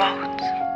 mouth.